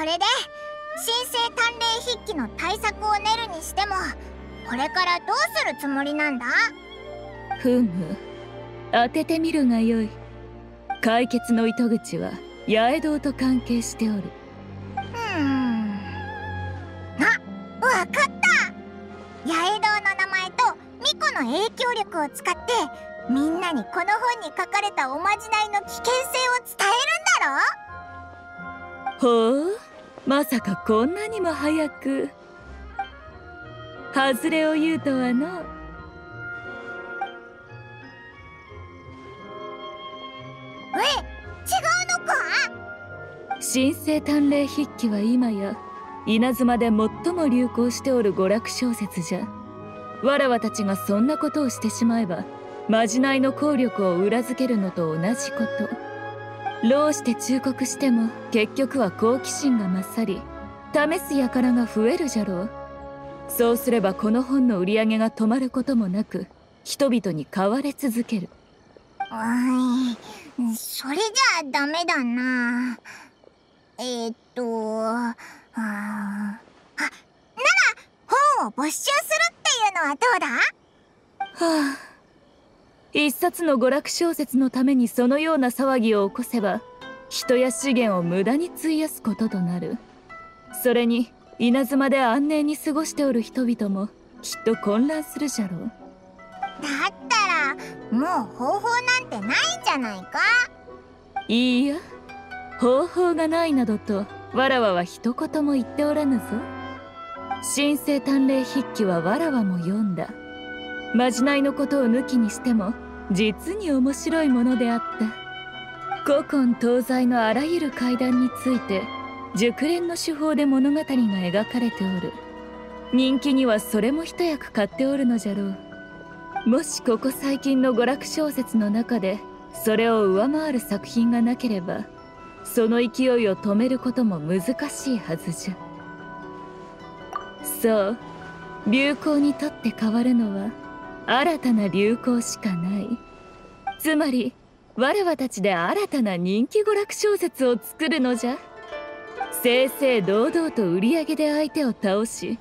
それで新生鍛錬筆記の対策を練るにしてもこれからどうするつもりなんだ？ふむ。当ててみるがよい。解決の糸口は八重堂と関係しておる。うん。あわかった。八重堂の名前と巫女の影響力を使ってみんなにこの本に書かれたおまじないの危険性を伝えるんだろ？ほうまさかこんなにも早く。外れを言うとはの。え違うのか？新生鍛錬筆記は今や稲妻で最も流行しておる娯楽小説じゃ。わらわたちがそんなことをしてしまえばまじないの効力を裏付けるのと同じこと労して忠告しても結局は好奇心が勝り試す輩が増えるじゃろう。そうすればこの本の売り上げが止まることもなく人々に買われ続ける。おいそれじゃあダメだな。えー、っとああなら本を没収するっていうのはどうだ？はあ一冊の娯楽小説のためにそのような騒ぎを起こせば人や資源を無駄に費やすこととなる。それに稲妻で安寧に過ごしておる人々もきっと混乱するじゃろう。だったらもう方法なんてないんじゃないか？いいや。方法がないなどとわらわは一言も言っておらぬぞ。神聖鍛錬筆記はわらわも読んだまじないのことを抜きにしても実に面白いものであった。古今東西のあらゆる階段について熟練の手法で物語が描かれておる。人気にはそれも一役買っておるのじゃろう。もしここ最近の娯楽小説の中でそれを上回る作品がなければその勢いを止めることも難しいはずじゃ。そう流行にとって変わるのは新たな流行しかない。つまり我々たちで新たな人気娯楽小説を作るのじゃ。正々堂々と売り上げで相手を倒し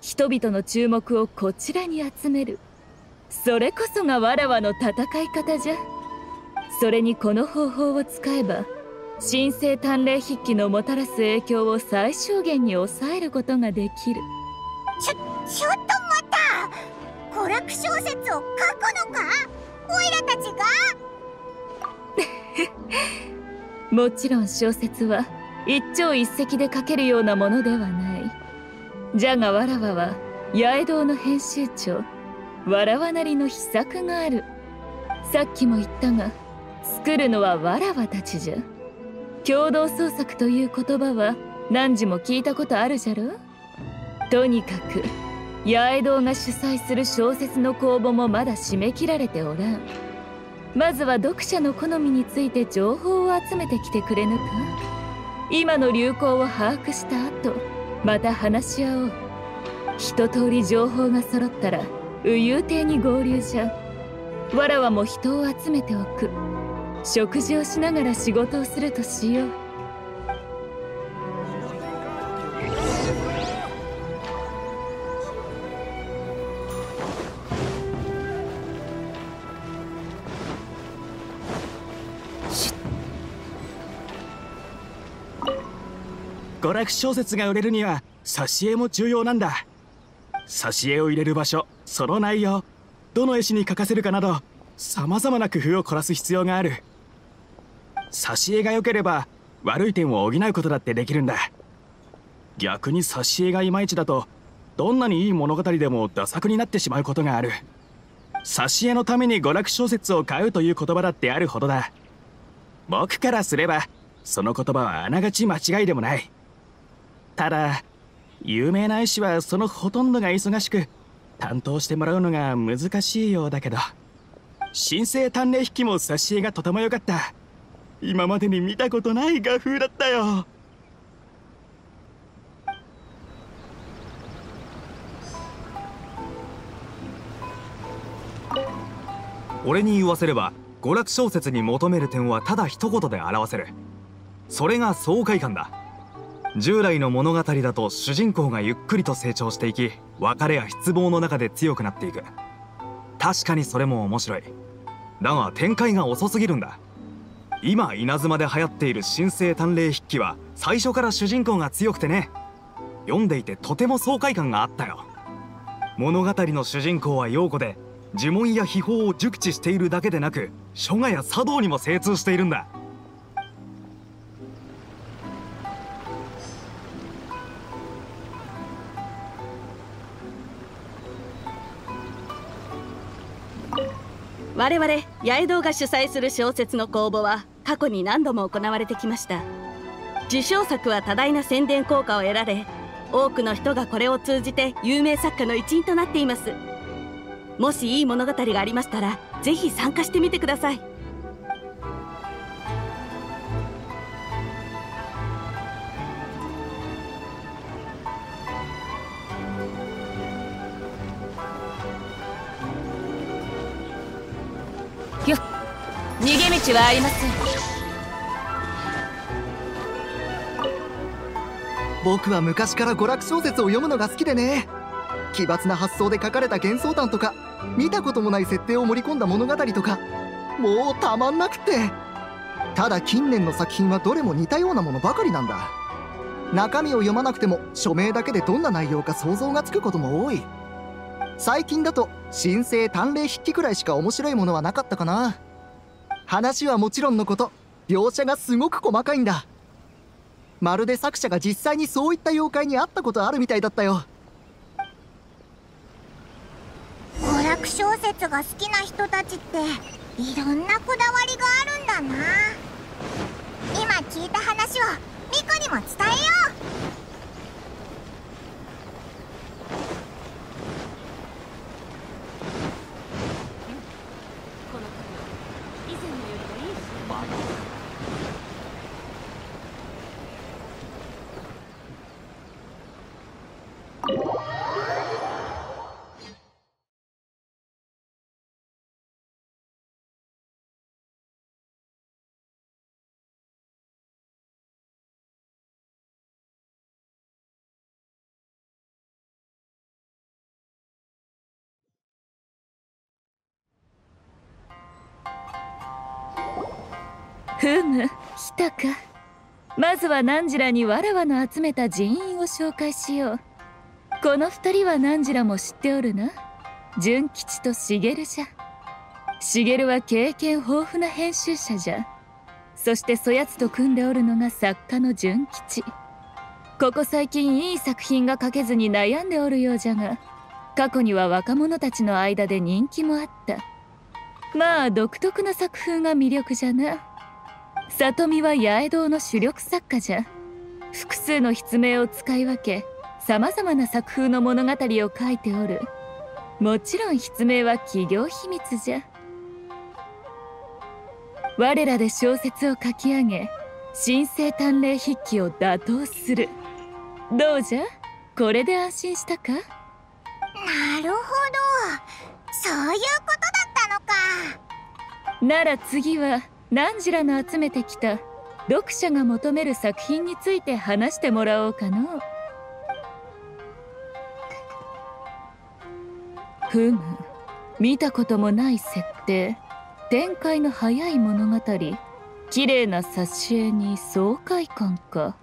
人々の注目をこちらに集める。それこそがわらわの戦い方じゃ。それにこの方法を使えば神聖鍛錬筆記のもたらす影響を最小限に抑えることができる。ちょちょっと待娯楽小説を書くのか？オイラたちが？もちろん小説は一朝一夕で書けるようなものではない。じゃがわらわは八重堂の編集長。わらわなりの秘策がある。さっきも言ったが作るのはわらわたちじゃ。共同創作という言葉は何時も聞いたことあるじゃろ？とにかく八重堂が主催する小説の公募もまだ締め切られておらん。まずは読者の好みについて情報を集めてきてくれぬか。今の流行を把握した後また話し合おう。一通り情報が揃ったら右遊亭に合流じゃわらわも人を集めておく。食事をしながら仕事をするとしよう。娯楽小説が売れるには挿絵も重要なんだ。挿絵を入れる場所その内容どの絵師に書かせるかなど様々な工夫を凝らす必要がある。挿絵が良ければ悪い点を補うことだってできるんだ。逆に挿絵がいまいちだとどんなにいい物語でもダ作になってしまうことがある。挿絵のために娯楽小説を買うという言葉だってあるほどだ。僕からすればその言葉はあながち間違いでもない。ただ有名な絵師はそのほとんどが忙しく担当してもらうのが難しいようだけど神聖鍛錬筆記も挿絵がとても良かった。今までに見たことない画風だったよ。俺に言わせれば娯楽小説に求める点はただ一言で表せる。それが爽快感だ。従来の物語だと主人公がゆっくりと成長していき別れや失望の中で強くなっていく。確かにそれも面白い。だが展開が遅すぎるんだ。今稲妻で流行っている新生探偵筆記は最初から主人公が強くてね。読んでいてとても爽快感があったよ。物語の主人公は陽子で呪文や秘宝を熟知しているだけでなく書画や茶道にも精通しているんだ。我々八重堂が主催する小説の公募は過去に何度も行われてきました。受賞作は多大な宣伝効果を得られ多くの人がこれを通じて有名作家の一員となっています。もしいい物語がありましたらぜひ参加してみてください。よ逃げ道はありません。僕は昔から娯楽小説を読むのが好きでね。奇抜な発想で書かれた幻想譚とか見たこともない設定を盛り込んだ物語とかもうたまんなくって。ただ近年の作品はどれも似たようなものばかりなんだ。中身を読まなくても署名だけでどんな内容か想像がつくことも多い。最近だと新生探偵筆記くらいしか面白いものはなかったかな。話はもちろんのこと描写がすごく細かいんだ。まるで作者が実際にそういった妖怪に会ったことあるみたいだったよ。娯楽小説が好きな人たちっていろんなこだわりがあるんだな。今聞いた話をミコにも伝えよう。ふむ。来たか。まずはナンジラにわらわの集めた人員を紹介しよう。この二人はナンジラも知っておるな。純吉と茂じゃ茂は経験豊富な編集者じゃ。そしてそやつと組んでおるのが作家の純吉。ここ最近いい作品が書けずに悩んでおるようじゃが過去には若者たちの間で人気もあった。まあ独特な作風が魅力じゃな。里見は八重堂の主力作家じゃ。複数の筆名を使い分けさまざまな作風の物語を書いておる。もちろん筆名は企業秘密じゃ。我らで小説を書き上げ新生探偵筆記を打倒する。どうじゃ？これで安心したか？なるほど。そういうことだったのか。なら次はナンジラの集めてきた。読者が求める作品について話してもらおうかの。ふむ。見たこともない設定。展開の早い物語。綺麗な挿絵に爽快感か。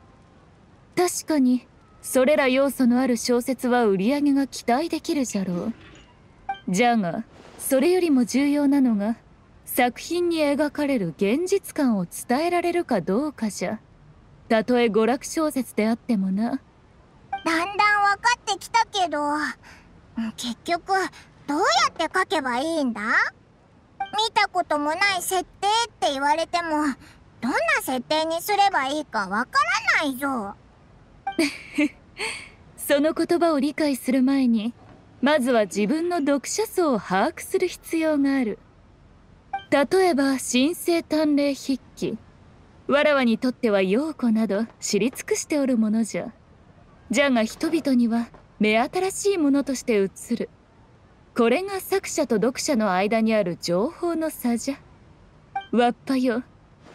確かにそれら要素のある小説は売り上げが期待できるじゃろう。じゃがそれよりも重要なのが作品に描かれる現実感を伝えられるかどうかじゃ。たとえ娯楽小説であってもな。だんだん分かってきたけど結局どうやって書けばいいんだ？見たこともない設定って言われてもどんな設定にすればいいかわからないぞ。その言葉を理解する前にまずは自分の読者層を把握する必要がある例えば新生探偵筆記。わらわにとっては陽子など知り尽くしておるものじゃ。じゃが人々には目新しいものとして映る。これが作者と読者の間にある情報の差じゃ。わっぱよ。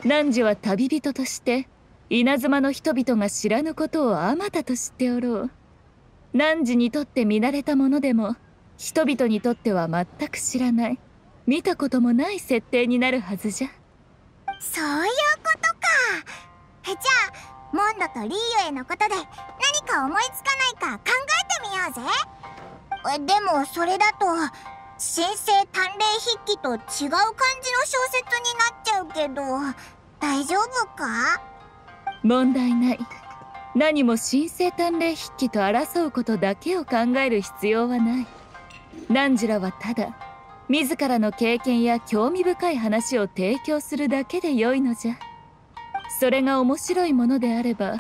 汝は旅人として稲妻の人々が知らぬことをあまたと知っておろう。汝にとって見慣れたものでも人々にとっては全く知らない。見たこともない設定になるはずじゃ。そういうことか。じゃあモンドとリーユへのことで何か思いつかないか考えてみようぜ。でもそれだと神聖鍛錬筆記と違う感じの小説になっちゃうけど大丈夫か？問題ない。何も神聖鍛錬筆記と争うことだけを考える必要はない。汝らはただ自らの経験や興味深い話を提供するだけで良いのじゃ。それが面白いものであれば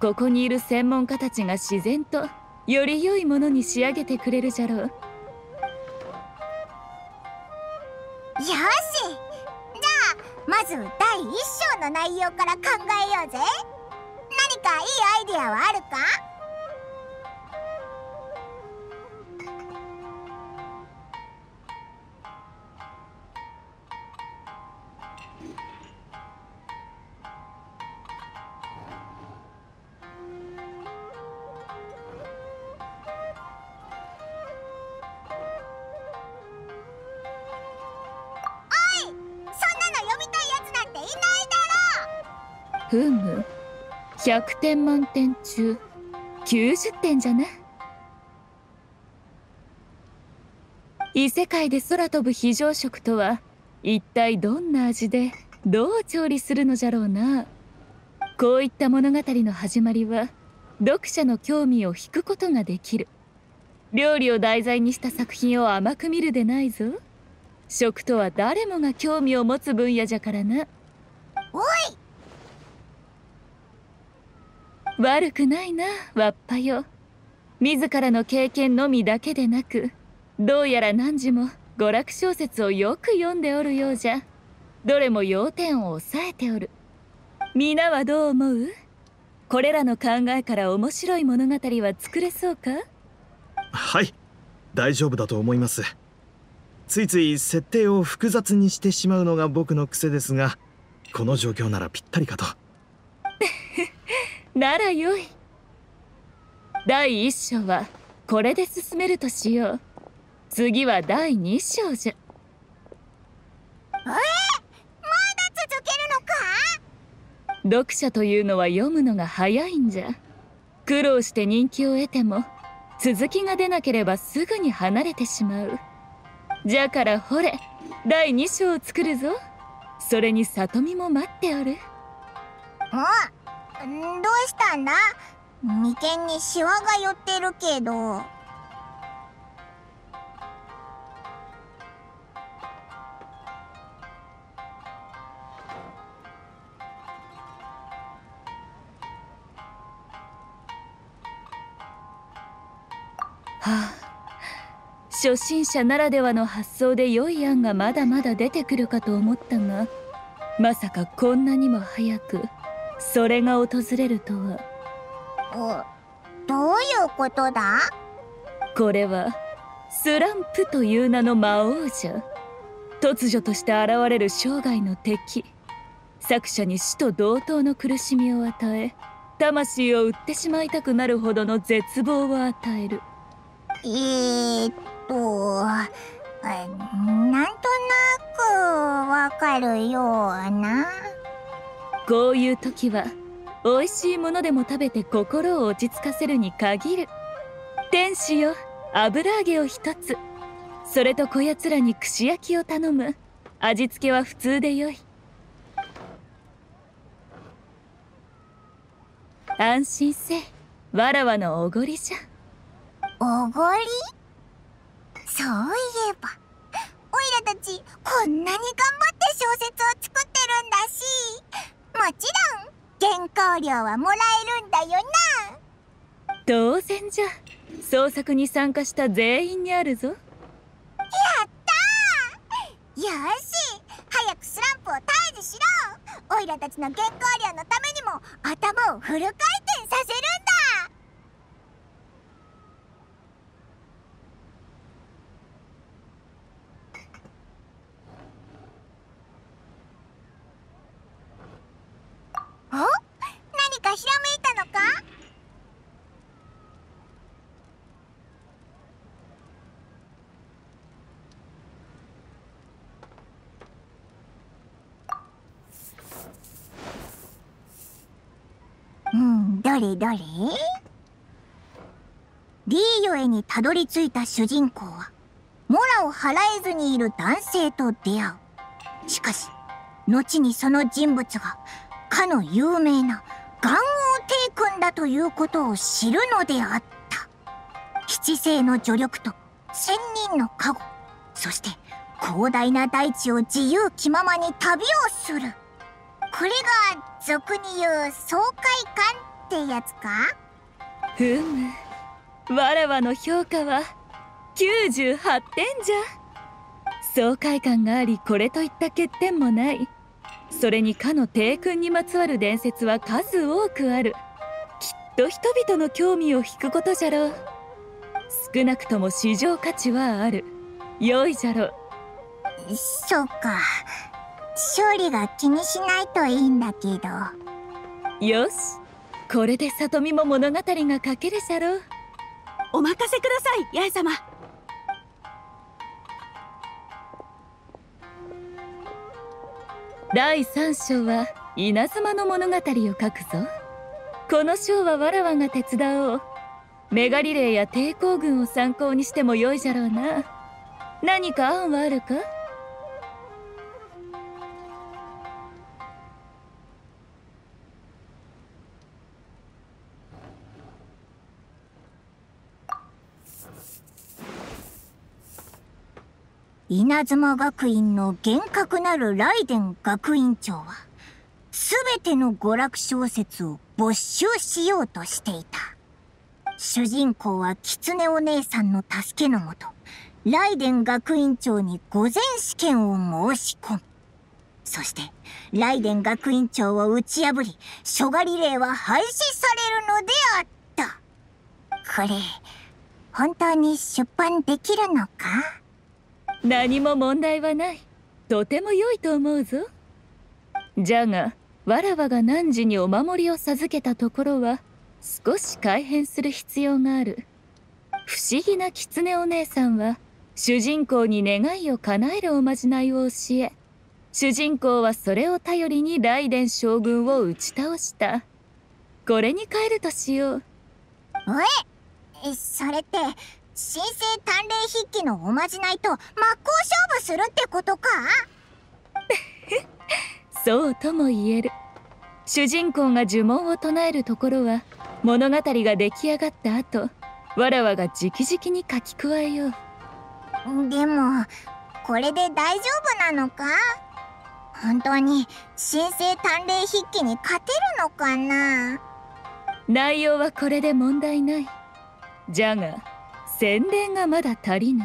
ここにいる専門家たちが自然とより良いものに仕上げてくれるじゃろう。よし。じゃあまず第1章の内容から考えようぜ。何かいいアイデアはあるか？100点満点中90点じゃな異世界で空飛ぶ非常食とは一体どんな味でどう調理するのじゃろうな。こういった物語の始まりは読者の興味を引くことができる。料理を題材にした作品を甘く見るでないぞ。食とは誰もが興味を持つ分野じゃからな。おい！悪くないなわっぱよ。自らの経験のみだけでなくどうやら何時も娯楽小説をよく読んでおるようじゃ。どれも要点を抑えておる。皆はどう思う？これらの考えから面白い物語は作れそうか？はい大丈夫だと思います。ついつい設定を複雑にしてしまうのが僕の癖ですがこの状況ならぴったりかと。ならよい。第一章はこれで進めるとしよう。次は第二章じゃ。え？まだ続けるのか？読者というのは読むのが早いんじゃ。苦労して人気を得ても続きが出なければすぐに離れてしまう。じゃからほれ第2章を作るぞ。それに里見も待っておる。おんどうしたんだ？眉間にシワが寄ってるけど。はあ。初心者ならではの発想で良い案がまだまだ出てくるかと思ったがまさかこんなにも早く。それが訪れるとは。おどういうことだ？これはスランプという名の魔王じゃ突如として現れる生涯の敵。作者に死と同等の苦しみを与え魂を売ってしまいたくなるほどの絶望を与える。えー、っとえなんとなくわかるような？こういう時は美味しいものでも食べて心を落ち着かせるに限る。天使よ。油揚げを一つ。それとこやつらに串焼きを頼む。味付けは普通でよい。安心せ。わらわのおごりじゃ。おごり？そういえばおいらたちこんなに頑張って小説を作ってるんだし。もちろん。原稿料はもらえるんだよな。当然じゃ創作に参加した全員にあるぞ。やったー。よし。早くスランプを退治しろ。オイラたちの原稿料のためにも頭をフル回転させるんだおどれどれ？リーヨエにたどり着いた主人公はモラを払えずにいる男性と出会う。しかし後にその人物がかの有名な元王帝君だということを知るのであった。七星の助力と千人の加護そして広大な大地を自由気ままに旅をする。これが俗に言う爽快感ってやつか？ふむ。わらわの評価は98点じゃ。爽快感がありこれといった欠点もない。それにかの帝君にまつわる伝説は数多くある。きっと人々の興味を引くことじゃろう。少なくとも市場価値はある。良いじゃろそうか勝利が気にしないといいんだけど。よし。これで里見も物語が書けるじゃろ。うお任せください八重様。第3章は稲妻の物語を書くぞ。この章はわらわが手伝おう。メガリレーや抵抗軍を参考にしてもよいじゃろうな。何か案はあるか？稲妻学院の厳格なるライデン学院長はすべての娯楽小説を没収しようとしていた。主人公は狐お姉さんの助けのもとライデン学院長に御前試験を申し込む。そしてライデン学院長を打ち破り諸ガリレーは廃止されるのであった。これ本当に出版できるのか？何も問題はない。とても良いと思うぞ。じゃがわらわが汝にお守りを授けたところは少し改変する必要がある。不思議な狐お姉さんは主人公に願いを叶えるおまじないを教え主人公はそれを頼りにライデン将軍を打ち倒した。これに変えるとしよう。おえそれって神聖鍛錬筆記のおまじないと真っ向勝負するってことか？そうとも言える。主人公が呪文を唱えるところは物語が出来上がった後わらわが直々に書き加えよう。でもこれで大丈夫なのか？本当に神聖鍛錬筆記に勝てるのかな？内容はこれで問題ない。じゃが宣伝がまだ足りぬ。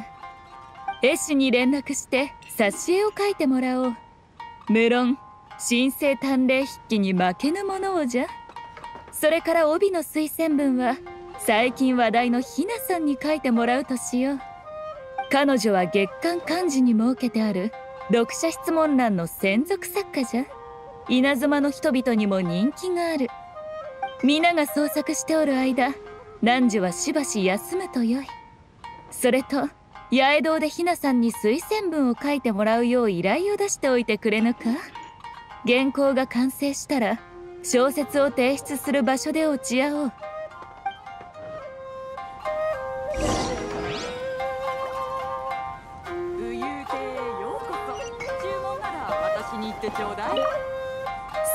絵師に連絡して挿絵を描いてもらおう。無論神聖鍛錬筆記に負けぬものをじゃ。それから帯の推薦文は最近話題のひなさんに書いてもらうとしよう。彼女は月刊漢字に設けてある読者質問欄の専属作家じゃ。稲妻の人々にも人気がある。皆が創作しておる間汝はしばし休むとよい。それと八重堂でひなさんに推薦文を書いてもらうよう依頼を出しておいてくれぬか？原稿が完成したら小説を提出する場所で落ち合おう。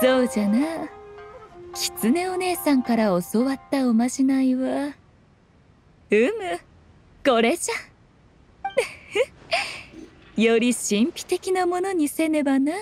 そうじゃな。狐お姉さんから教わったおまじないはうむこれじゃ。より神秘的なものにせねばな。